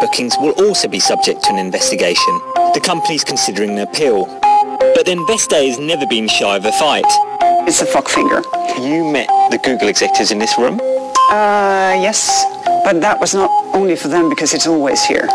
bookings will also be subject to an investigation. The company's considering an appeal. But then Best has never been shy of a fight. It's a fuck finger. You met the Google executives in this room? Uh, yes. But that was not only for them because it's always here.